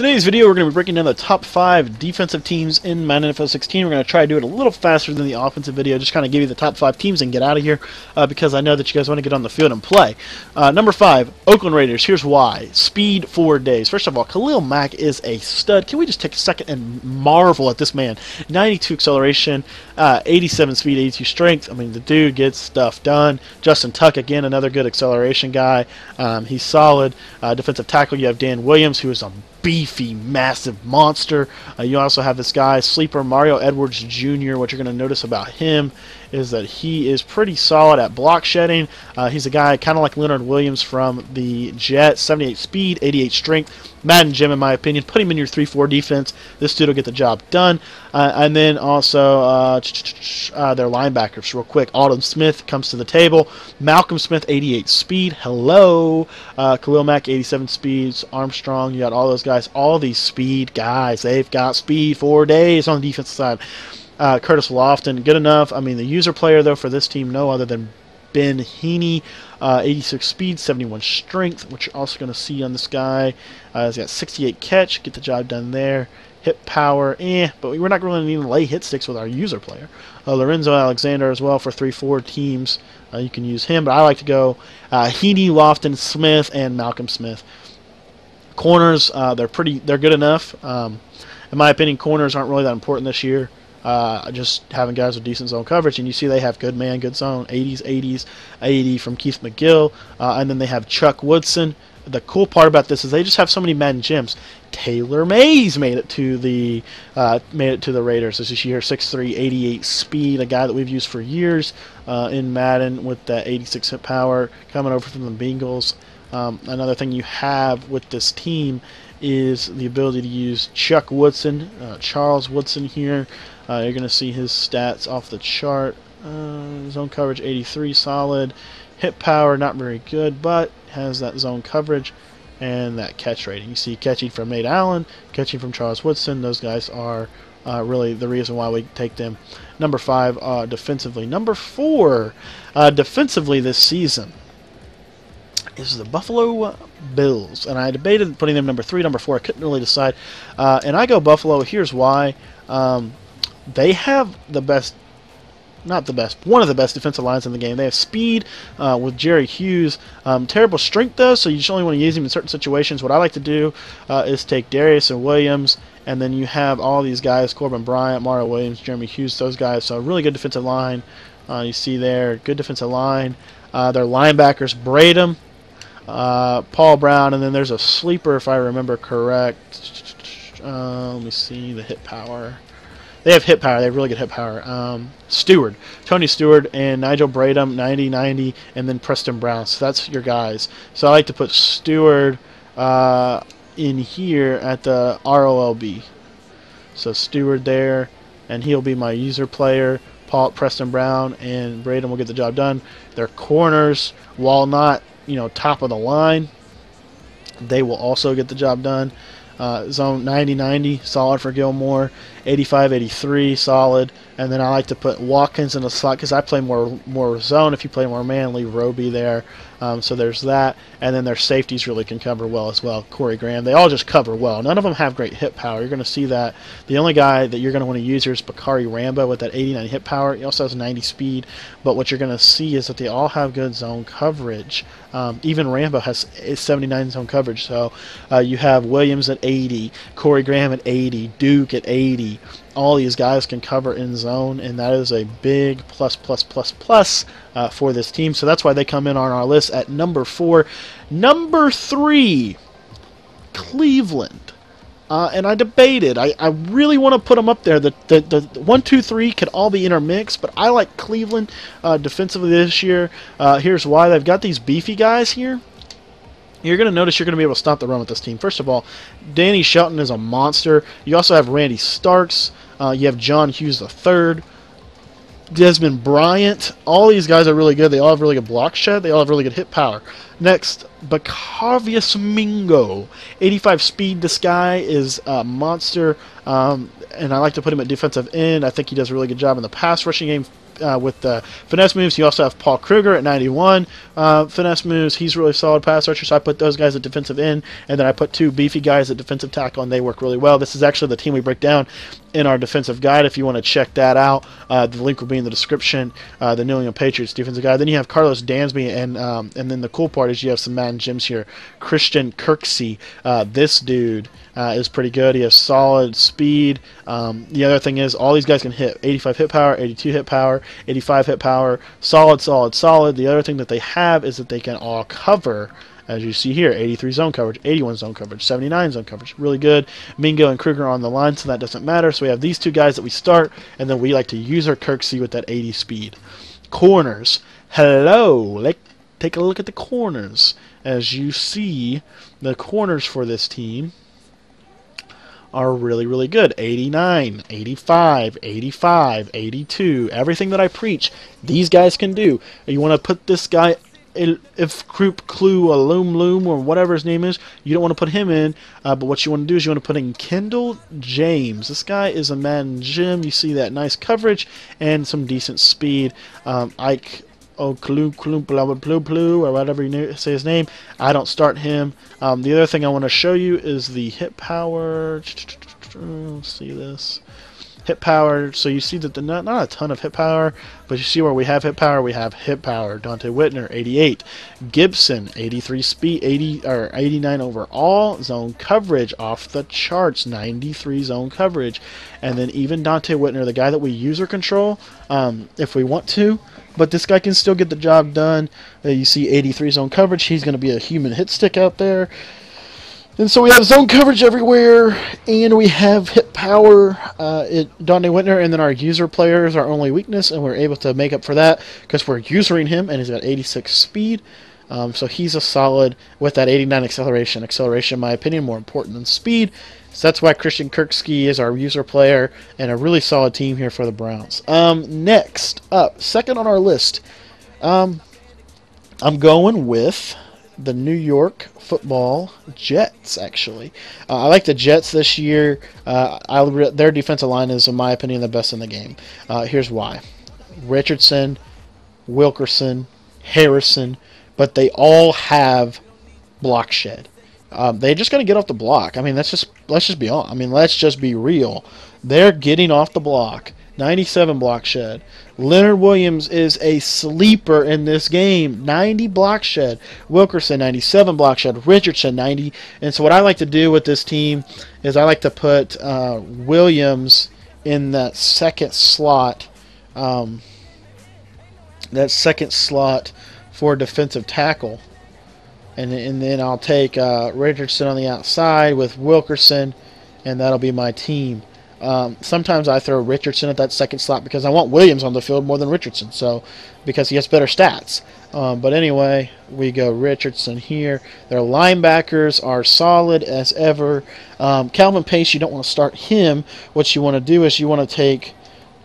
Today's video, we're going to be breaking down the top five defensive teams in Madden NFL 16. We're going to try to do it a little faster than the offensive video, just kind of give you the top five teams and get out of here uh, because I know that you guys want to get on the field and play. Uh, number five, Oakland Raiders. Here's why. Speed for days. First of all, Khalil Mack is a stud. Can we just take a second and marvel at this man? 92 acceleration, uh, 87 speed, 82 strength. I mean, the dude gets stuff done. Justin Tuck, again, another good acceleration guy. Um, he's solid. Uh, defensive tackle, you have Dan Williams, who is a beefy, massive monster. Uh, you also have this guy, sleeper Mario Edwards Jr. What you're going to notice about him is that he is pretty solid at block shedding. Uh, he's a guy kind of like Leonard Williams from the Jets, 78 speed, 88 strength. Madden gem, in my opinion, put him in your 3-4 defense. This dude will get the job done. Uh, and then also uh, uh, their linebackers, real quick. Aldon Smith comes to the table. Malcolm Smith, 88 speed. Hello. Uh, Khalil Mack, 87 speeds. Armstrong, you got all those guys. All these speed guys. They've got speed for days on the defensive side. Uh, Curtis Lofton, good enough. I mean, the user player, though, for this team, no other than Ben Heeney, uh, 86 speed, 71 strength, which you're also going to see on this guy. Uh, he's got 68 catch, get the job done there. Hit power, eh, but we're not really needing to lay hit sticks with our user player. Uh, Lorenzo Alexander as well for 3-4 teams. Uh, you can use him, but I like to go uh, Heeney, Lofton, Smith, and Malcolm Smith. Corners, uh, they're pretty, they're good enough. Um, in my opinion, corners aren't really that important this year. Uh, just having guys with decent zone coverage, and you see they have good man, good zone, 80s, 80s, 80 from Keith McGill, uh, and then they have Chuck Woodson. The cool part about this is they just have so many Madden gems. Taylor Mays made it to the uh, made it to the Raiders this year, 6'3", 88 speed, a guy that we've used for years uh, in Madden with that 86 hit power coming over from the Bengals. Um, another thing you have with this team is the ability to use Chuck Woodson, uh, Charles Woodson here. Uh, you're going to see his stats off the chart. Uh, zone coverage 83 solid. Hit power not very good, but has that zone coverage and that catch rating. You see catching from Nate Allen, catching from Charles Woodson. Those guys are uh, really the reason why we take them. Number five, uh, defensively. Number four, uh, defensively this season is the Buffalo Bills. And I debated putting them number three, number four. I couldn't really decide. Uh, and I go Buffalo. Here's why. Um, they have the best not the best, one of the best defensive lines in the game. They have speed uh, with Jerry Hughes. Um, terrible strength, though, so you just only want to use him in certain situations. What I like to do uh, is take Dareus and Williams, and then you have all these guys Corbin Bryant, Mario Williams, Jeremy Hughes, those guys. So, really good defensive line. Uh, you see there, good defensive line. Uh, their linebackers, Braden, uh, Paul Brown, and then there's a sleeper, if I remember correct. Uh, let me see the hit power. They have hit power. They have really good hit power. Um, Stewart, Tony Stewart, and Nigel Bradham, 90-90, and then Preston Brown. So that's your guys. So I like to put Stewart uh, in here at the ROLB. So Stewart there, and he'll be my user player. Paul, Preston Brown, and Braden will get the job done. Their corners, while not you know top of the line, they will also get the job done. Uh, zone 90-90, solid for Gilmore. 85-83, solid. And then I like to put Watkins in the slot because I play more more zone. If you play more man, leave Robey there. Um, so there's that. And then their safeties really can cover well as well. Corey Graham. They all just cover well. None of them have great hit power. You're going to see that. The only guy that you're going to want to use here is Bacarri Rambo with that 89 hit power. He also has 90 speed. But what you're going to see is that they all have good zone coverage. Um, even Rambo has 79 zone coverage. So uh, you have Williams at 80, Corey Graham at 80, Duke at 80. All these guys can cover in zone, and that is a big plus, plus, plus, plus uh, for this team. So that's why they come in on our list at number four. Number three, Cleveland. Uh, and I debated. I, I really want to put them up there. The, the, the one, two, three could all be intermixed, but I like Cleveland uh, defensively this year. Uh, here's why. They've got these beefy guys here. You're going to notice you're going to be able to stop the run with this team. First of all, Danny Shelton is a monster. You also have Randy Starks. Uh, you have John Hughes III. Desmond Bryant. All these guys are really good. They all have really good block shed. They all have really good hit power. Next, Barkevious Mingo. 85 speed. This guy is a monster. Um, and I like to put him at defensive end. I think he does a really good job in the pass rushing game. Uh, with the finesse moves. You also have Paul Kruger at 91 uh, finesse moves. He's really solid pass rusher, so I put those guys at defensive end, and then I put two beefy guys at defensive tackle, and they work really well. This is actually the team we break down in our defensive guide if you want to check that out. Uh, the link will be in the description. Uh, the New England Patriots defensive guide. Then you have Carlos Dansby, and um, and then the cool part is you have some Madden gems here. Christian Kirksey, uh, this dude uh, is pretty good. He has solid speed. Um, the other thing is all these guys can hit. 85 hit power, 82 hit power, 85 hit power, solid, solid, solid. The other thing that they have is that they can all cover as you see here 83 zone coverage 81 zone coverage 79 zone coverage. Really good. Mingo and kruger on the line so that doesn't matter. So we have these two guys that we start and then we like to use our kirksey with that 80 speed. Corners. Hello. Let take a look at the corners. As you see the corners for this team are really, really good. 89, 85, 85, 82, everything that I preach, these guys can do. You want to put this guy, if Croup Clue, a Loom Loom, or whatever his name is, you don't want to put him in, uh, but what you want to do is you want to put in Kendall James. This guy is a man Jim. You see that nice coverage and some decent speed. Um, Ike oh blah blah blah or whatever you say his name. I don't start him. Um, the other thing I want to show you is the hit power. Let's see this hit power. So you see that the not, not a ton of hit power, but you see where we have hit power. We have hit power. Donte Whitner 88, Gibson 83 speed, 80 or 89 overall zone coverage off the charts, 93 zone coverage, and then even Donte Whitner, the guy that we user control, um, if we want to. But this guy can still get the job done. Uh, you see 83 zone coverage. He's going to be a human hit stick out there. And so we have zone coverage everywhere, and we have hit power, uh, it, Donte Whitner, and then our user player is our only weakness, and we're able to make up for that because we're usering him, and he's got 86 speed. Um, so he's a solid with that 89 acceleration. Acceleration, in my opinion, more important than speed. So that's why Christian Kirksey is our user player and a really solid team here for the Browns. Um, next up, second on our list, um, I'm going with the New York Football Jets. Actually, uh, I like the Jets this year. Uh, their defensive line is, in my opinion, the best in the game. Uh, here's why: Richardson, Wilkerson, Harrison, but they all have block shed. Um, they just got to get off the block. I mean, that's just let's just be on. I mean, let's just be real. They're getting off the block. 97 block shed. Leonard Williams is a sleeper in this game. 90 block shed. Wilkerson 97 block shed. Richardson 90. And so what I like to do with this team is I like to put uh, Williams in that second slot. Um, that second slot for defensive tackle. And, and then I'll take uh, Richardson on the outside with Wilkerson, and that'll be my team. Um, sometimes I throw Richardson at that second slot because I want Williams on the field more than Richardson, so because he has better stats. Um, but anyway, we go Richardson here. Their linebackers are solid as ever. Um, Calvin Pace, you don't want to start him. What you want to do is you want to take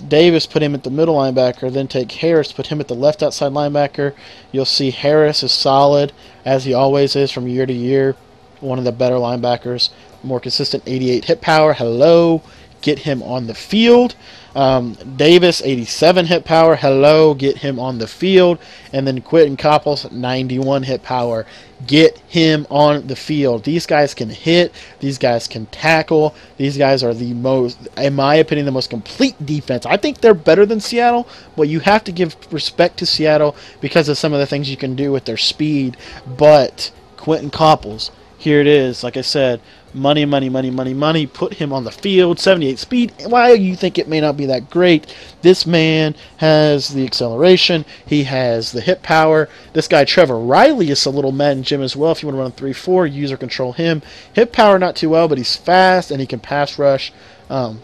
Davis, put him at the middle linebacker, then take Harris, put him at the left outside linebacker. You'll see Harris is solid, as he always is from year to year. One of the better linebackers, more consistent 88 hit power. Hello get him on the field. Um, Davis, 87 hit power. Hello, get him on the field. And then Quinton Coples, 91 hit power. Get him on the field. These guys can hit. These guys can tackle. These guys are the most, in my opinion, the most complete defense. I think they're better than Seattle, but you have to give respect to Seattle because of some of the things you can do with their speed. But Quinton Coples, here it is. Like I said, money, money, money, money, money. Put him on the field, 78 speed. While you think it may not be that great, this man has the acceleration. He has the hip power. This guy, Trevor Reilly, is a little Madden gem as well. If you want to run 3 4, user control him. Hip power, not too well, but he's fast and he can pass rush. Um,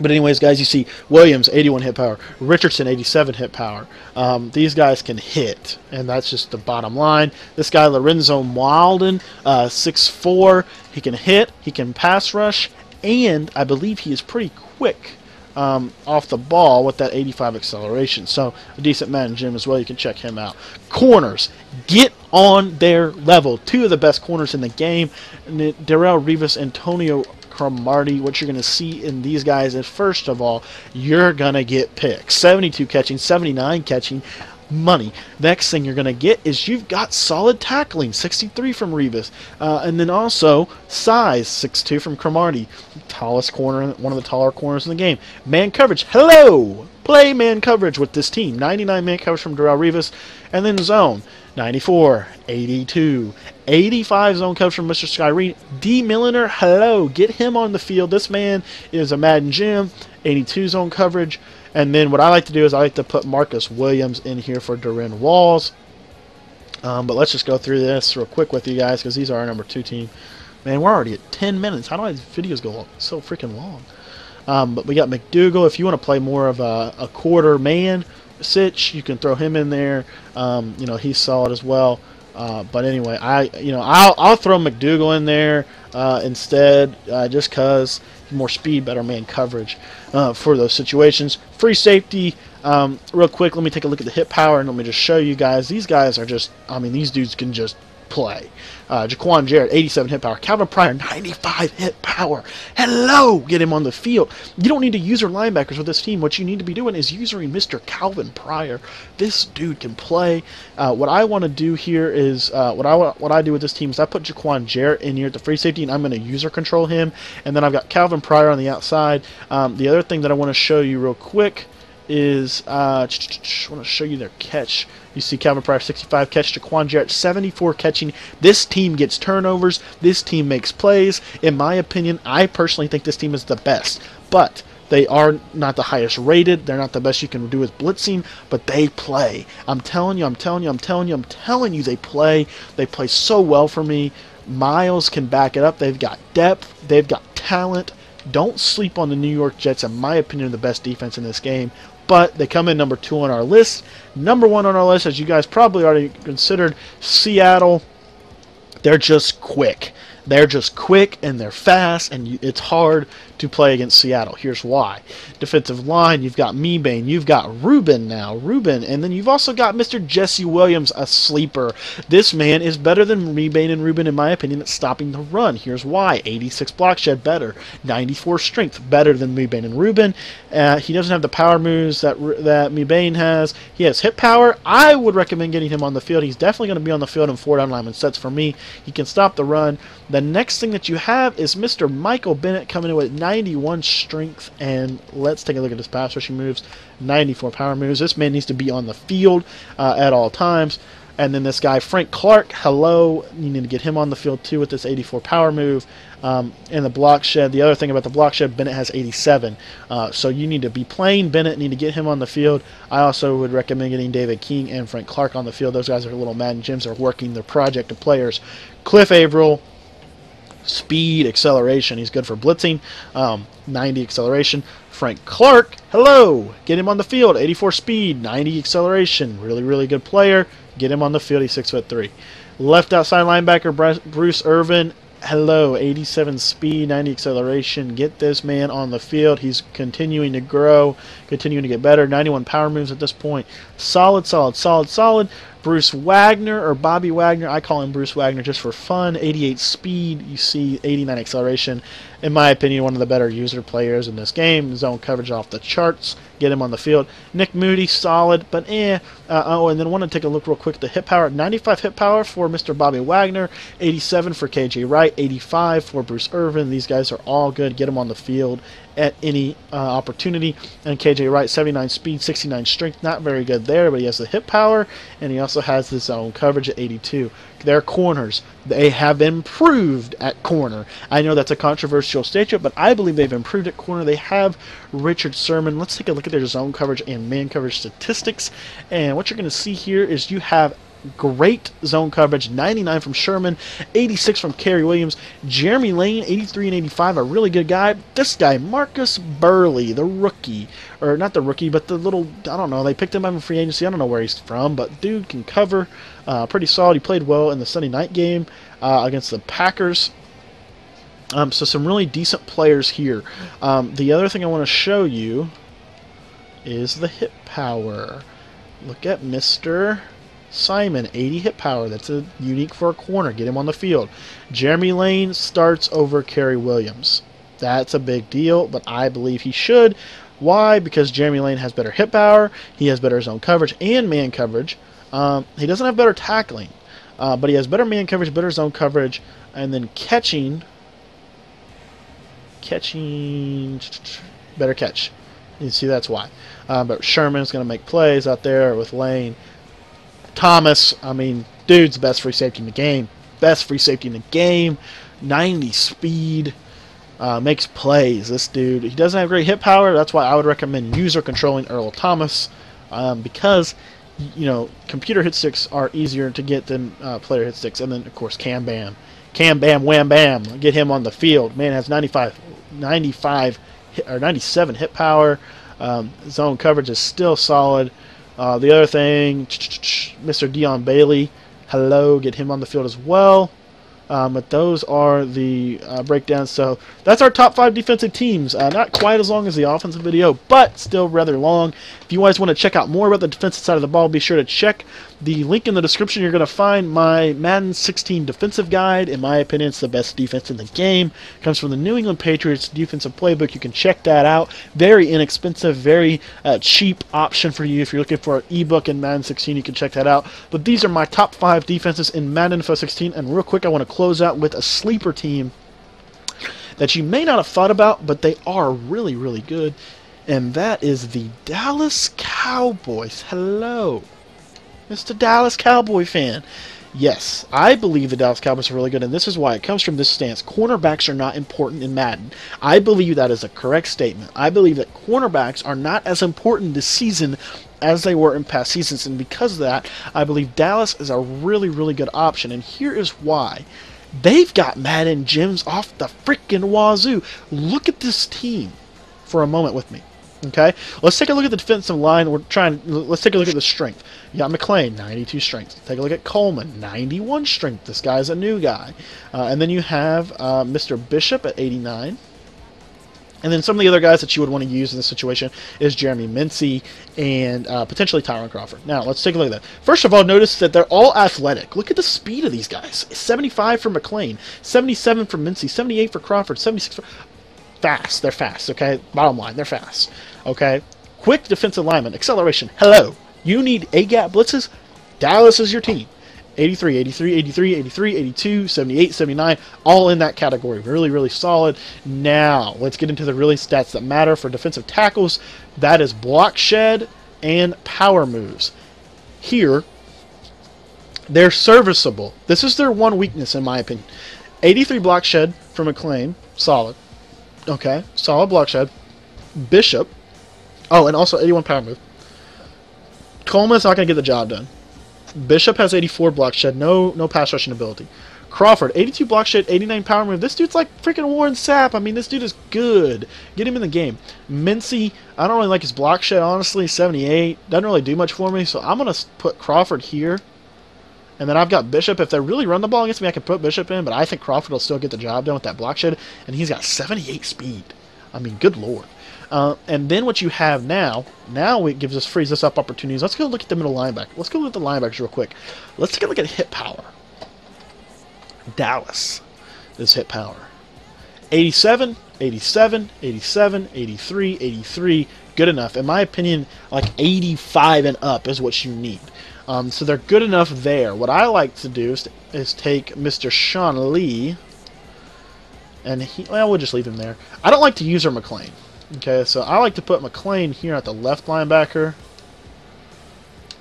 but anyways, guys, you see Williams 81 hit power, Richardson 87 hit power. Um, these guys can hit, and that's just the bottom line. This guy Lorenzo Mauldin, uh, 6'4", he can hit, he can pass rush, and I believe he is pretty quick um, off the ball with that 85 acceleration. So a decent man, in Jim, as well. You can check him out. Corners, get on their level. Two of the best corners in the game. Darrelle Revis, Antonio Cromartie. What you're going to see in these guys is, first of all, you're going to get picks. 72 catching, 79 catching, money. Next thing you're going to get is you've got solid tackling, 63 from Revis. Uh, and then also size, 6'2 from Cromartie. Tallest corner, one of the taller corners in the game. Man coverage, hello! Play man coverage with this team. 99 man coverage from Darrelle Revis. And then zone, 94, 82, 85 zone coverage from Mr. Skrine. D. Milliner, hello, get him on the field. This man is a Madden gem. 82 zone coverage. And then what I like to do is I like to put Marcus Williams in here for Darrin Walls. Um, but let's just go through this real quick with you guys because these are our number two team. Man, we're already at 10 minutes. How do these videos go so freaking long? Um, but we got McDougle. If you want to play more of a, a quarter man sitch, you can throw him in there. Um, you know, he's solid as well. Uh, but anyway, I you know I'll I'll throw McDougle in there uh, instead, uh, just cause more speed, better man coverage uh, for those situations. Free safety. Um, real quick, let me take a look at the hit power and let me just show you guys. These guys are just, I mean, these dudes can just play. Uh, Jaiquawn Jarrett, 87 hit power. Calvin Pryor, 95 hit power. Hello! Get him on the field. You don't need to use your linebackers with this team. What you need to be doing is using Mr. Calvin Pryor. This dude can play. Uh, what I want to do here is, uh, what I what I do with this team is I put Jaiquawn Jarrett in here at the free safety, and I'm going to user control him. And then I've got Calvin Pryor on the outside. Um, the other thing that I want to show you real quick is uh, I want to show you their catch. You see Calvin Pryor 65 catch, Jaiquawn Jarrett 74 catching. This team gets turnovers. This team makes plays. In my opinion, I personally think this team is the best. But they are not the highest rated. They're not the best you can do with blitzing, but they play. I'm telling you, I'm telling you, I'm telling you, I'm telling you, they play. They play so well for me. Miles can back it up. They've got depth. They've got talent. Don't sleep on the New York Jets, in my opinion, the best defense in this game but they come in number two on our list. Number one on our list, as you guys probably already considered, Seattle. They're just quick. They're just quick and they're fast, and it's hard to play against Seattle. Here's why. Defensive line, you've got Mebane, you've got Rubin now, Rubin, and then you've also got Mr. Jesse Williams, a sleeper. This man is better than Mebane and Rubin, in my opinion, at stopping the run. Here's why. 86 block shed better, 94 strength better than Mebane and Rubin. Uh, he doesn't have the power moves that that Mebane has. He has hit power. I would recommend getting him on the field. He's definitely going to be on the field in four down lineman sets for me. He can stop the run. The next thing that you have is Mr. Michael Bennett coming in with 91 strength, and let's take a look at his pass rushing moves. 94 power moves. This man needs to be on the field uh, at all times. And then this guy, Frank Clark, hello. You need to get him on the field too with this 84 power move. Um, and the block shed, the other thing about the block shed, Bennett has 87. Uh, so you need to be playing Bennett, need to get him on the field. I also would recommend getting David King and Frank Clark on the field. Those guys are little Madden gems, are working their project of players. Cliff Avril, speed, acceleration. He's good for blitzing. Um, 90 acceleration. Frank Clark, hello, get him on the field. 84 speed, 90 acceleration. Really, really good player. Get him on the field. He's six foot three. Left outside linebacker Bruce Irvin, hello, 87 speed, 90 acceleration. Get this man on the field. He's continuing to grow, continuing to get better. 91 power moves at this point. Solid, solid, solid, solid. Bruce Wagner or Bobby Wagner. I call him Bruce Wagner just for fun. 88 speed. You see 89 acceleration. In my opinion, one of the better user players in this game. Zone coverage off the charts. Get him on the field. Nick Moody, solid, but eh. Uh, oh, and then want to take a look real quick the hit power. 95 hit power for Mr. Bobby Wagner. 87 for KJ Wright. 85 for Bruce Irvin. These guys are all good. Get them on the field at any uh, opportunity. And KJ Wright, 79 speed, 69 strength, not very good there, but he has the hip power, and he also has his own coverage at 82. Their corners, they have improved at corner. I know that's a controversial statement, but I believe they've improved at corner. They have Richard Sherman. Let's take a look at their zone coverage and man coverage statistics. And what you're going to see here is you have great zone coverage 99 from Sherman 86 from Cary Williams. Jeremy Lane 83 and 85 a really good guy. This guy Marcus Burley the rookie or not the rookie but the little I don't know they picked him up in free agency. I don't know where he's from but dude can cover uh, pretty solid. He played well in the Sunday night game uh, against the Packers. Um, so some really decent players here. Um, the other thing I want to show you is the hit power. Look at Mr. Simon, 80 hit power. That's a unique for a corner. Get him on the field. Jeremy Lane starts over Cary Williams. That's a big deal, but I believe he should. Why? Because Jeremy Lane has better hit power, he has better zone coverage and man coverage. Um, he doesn't have better tackling, uh, but he has better man coverage, better zone coverage, and then catching. Catching. Better catch. You see, that's why. Uh, but Sherman's going to make plays out there with Lane. Thomas, I mean, dude's best free safety in the game. Best free safety in the game. 90 speed. Uh, makes plays. This dude, he doesn't have great hit power. That's why I would recommend user controlling Earl Thomas um, because you know computer hit sticks are easier to get than uh, player hit sticks. And then of course Cam Bam, Cam Bam Wham Bam, get him on the field. Man has 95, 95 or 97 hit power. Um, zone coverage is still solid. Uh, the other thing, Mr. Dion Bailey, hello, get him on the field as well. Um, but those are the uh, breakdowns. So that's our top five defensive teams. Uh, not quite as long as the offensive video, but still rather long. If you guys want to check out more about the defensive side of the ball, be sure to check the link in the description. You're going to find my Madden 16 defensive guide. In my opinion, it's the best defense in the game. It comes from the New England Patriots defensive playbook. You can check that out. Very inexpensive, very uh, cheap option for you. If you're looking for an ebook in Madden 16, you can check that out. But these are my top five defenses in Madden NFL 16. And real quick, I want to close out with a sleeper team that you may not have thought about, but they are really, really good. And that is the Dallas Cowboys. Hello. Mr. Dallas Cowboy fan. Yes, I believe the Dallas Cowboys are really good, and this is why it comes from this stance. Cornerbacks are not important in Madden. I believe that is a correct statement. I believe that cornerbacks are not as important this season as they were in past seasons, and because of that, I believe Dallas is a really, really good option, and here is why. They've got Madden gems off the freaking wazoo. Look at this team for a moment with me. Okay, let's take a look at the defensive line. We're trying. Let's take a look at the strength. You got McClain, 92 strength. Take a look at Coleman, 91 strength. This guy's a new guy. Uh, and then you have uh, Mr. Bishop at 89. And then some of the other guys that you would want to use in this situation is Jeremy Mincey and uh, potentially Tyrone Crawford. Now, let's take a look at that. First of all, notice that they're all athletic. Look at the speed of these guys. 75 for McClain, 77 for Mincey, 78 for Crawford, 76 for fast. They're fast, okay? Bottom line, they're fast, okay? Quick defensive lineman, acceleration. Hello. You need A-gap blitzes? Dallas is your team. 83, 83, 83, 83, 82, 78, 79, all in that category. Really, really solid. Now, let's get into the really stats that matter for defensive tackles. That is block shed and power moves. Here, they're serviceable. This is their one weakness, in my opinion. 83 block shed from McClain, solid. Okay, solid block shed. Bishop. Oh, and also 81 power move. Coleman's not going to get the job done. Bishop has 84 block shed, no no pass rushing ability. Crawford, 82 block shed, 89 power move. This dude's like freaking Warren Sapp. I mean, this dude is good. Get him in the game. Mincey, I don't really like his block shed, honestly. 78. Doesn't really do much for me, so I'm going to put Crawford here. And then I've got Bishop. If they really run the ball against me, I can put Bishop in, but I think Crawford will still get the job done with that block shed. And he's got 78 speed. I mean, good lord. Uh, and then what you have now, now it gives us frees us up opportunities. Let's go look at the middle linebacker. Let's go look at the linebackers real quick. Let's take a look at hit power. Dallas is hit power. 87, 87, 87, 83, 83, good enough. In my opinion, like 85 and up is what you need. Um, so they're good enough there. What I like to do is, is take Mr. Sean Lee, and he, well, we'll just leave him there. I don't like to use our McClain. Okay, so I like to put McClain here at the left linebacker.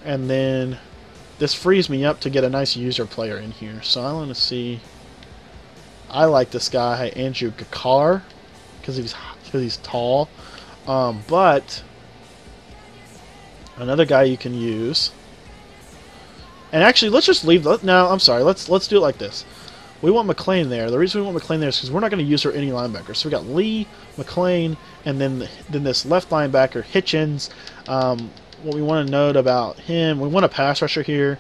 And then this frees me up to get a nice user player in here. So I want to see... I like this guy, Andrew Gachkar, because he's, cause he's tall. Um, but another guy you can use... And actually, let's just leave... No, I'm sorry. Let's let's do it like this. We want McClain there. The reason we want McClain there is because we're not going to use her any linebacker. So we got Lee, McLean, and then then this left linebacker Hitchens. Um, what we want to note about him, we want a pass rusher here.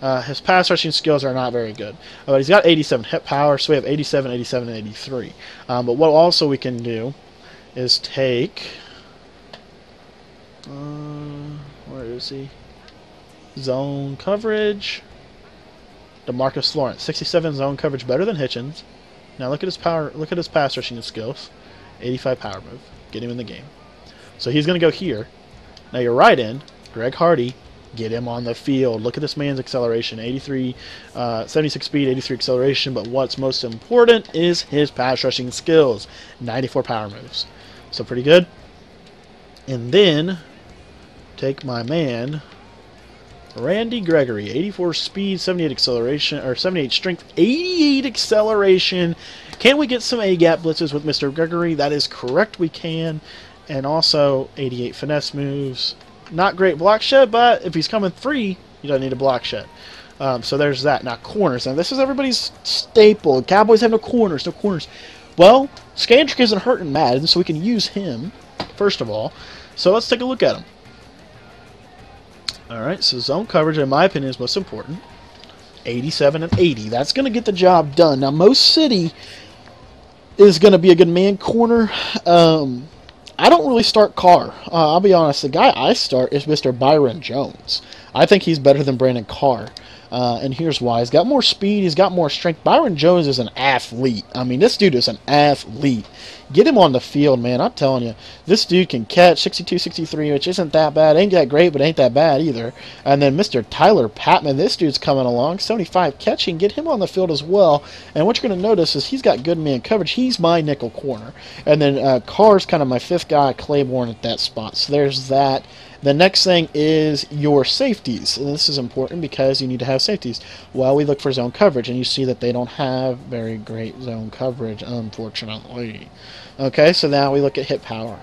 Uh, his pass rushing skills are not very good. Uh, but he's got 87 hit power, so we have 87, 87, and 83. Um, but what also we can do is take. Uh, where is he? Zone coverage. Demarcus Lawrence, 67 zone coverage, better than Hitchens. Now look at his power. Look at his pass rushing skills. 85 power move. Get him in the game. So he's going to go here. Now your right end, Greg Hardy, get him on the field. Look at this man's acceleration 83, uh, 76 speed, 83 acceleration. But what's most important is his pass rushing skills 94 power moves. So pretty good. And then take my man Randy Gregory, 84 speed, 78 acceleration, or 78 strength, 88 acceleration. Can we get some A gap blitzes with Mr. Gregory? That is correct, we can. And also 88 finesse moves. Not great block shed, but if he's coming free, you don't need a block shed. Um, so there's that. Now corners. Now this is everybody's staple. Cowboys have no corners, no corners. Well, Scandrick isn't hurting Madden, so we can use him first of all. So let's take a look at him. Alright, so zone coverage, in my opinion, is most important. 87 and 80. That's going to get the job done. Now, most City is going to be a good man corner. Um, I don't really start Carr. Uh, I'll be honest. The guy I start is Mr. Byron Jones. I think he's better than Brandon Carr. Uh, and here's why. He's got more speed. He's got more strength. Byron Jones is an athlete. I mean, this dude is an athlete. Get him on the field, man. I'm telling you. This dude can catch 62, 63, which isn't that bad. Ain't that great, but ain't that bad either. And then Mr. Tyler Patmon. This dude's coming along. 75 catching. Get him on the field as well. And what you're going to notice is he's got good man coverage. He's my nickel corner. And then uh, Carr's kind of my fifth guy, Claiborne at that spot. So there's that. The next thing is your safeties. And this is important because you need to have safeties. Well, we look for zone coverage, and you see that they don't have very great zone coverage, unfortunately. Okay, so now we look at hit power.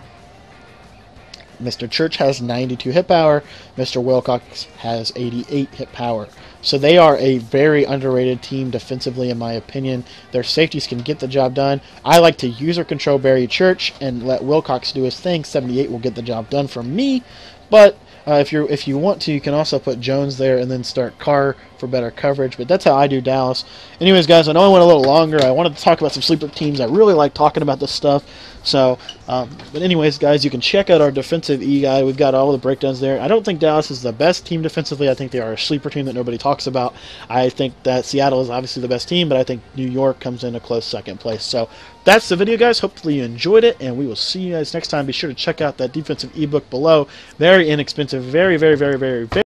Mr. Church has 92 hit power. Mr. Wilcox has 88 hit power. So they are a very underrated team defensively, in my opinion. Their safeties can get the job done. I like to user control Barry Church and let Wilcox do his thing. 78 will get the job done for me. But uh, if you if you want to, you can also put Jones there and then start Carr for better coverage. But that's how I do Dallas. Anyways, guys, I know I went a little longer. I wanted to talk about some sleeper teams. I really like talking about this stuff. So, um, but anyways, guys, you can check out our defensive E guide. We've got all the breakdowns there. I don't think Dallas is the best team defensively. I think they are a sleeper team that nobody talks about. I think that Seattle is obviously the best team, but I think New York comes in a close second place. So that's the video, guys. Hopefully you enjoyed it, and we will see you guys next time. Be sure to check out that defensive ebook below. Very inexpensive, very, very, very, very, very